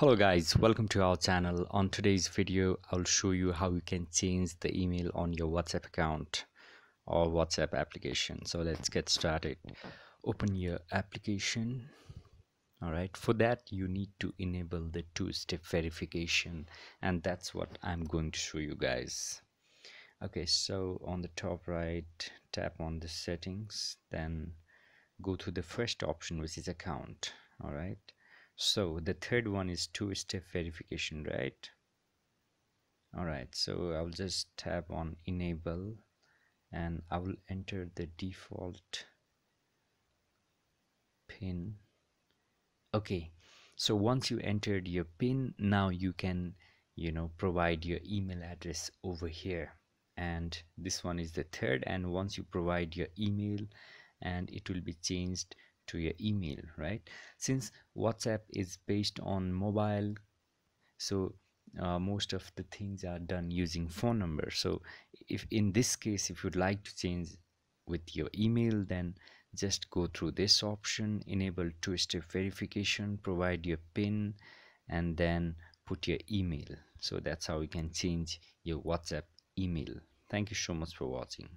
hello guys. Welcome to our channel. On today's video i'll show you how you can change the email on your whatsapp account or whatsapp application. So let's get started. Open your application. All right. For that you need to enable the two-step verification and that's what i'm going to show you guys. Okay so on the top right tap on the settings then go to the first option which is account. All right so the third one is two-step verification right? All right so i'll just tap on enable and i will enter the default pin. Okay so once you entered your pin now you can you know provide your email address over here. And this one is the third and once you provide your email and it will be changed to your email right? Since whatsapp is based on mobile so uh, most of the things are done using phone number. So if in this case if you'd like to change with your email then just go through this option enable two-step verification provide your pin and then put your email. So that's how you can change your whatsapp email. Thank you so much for watching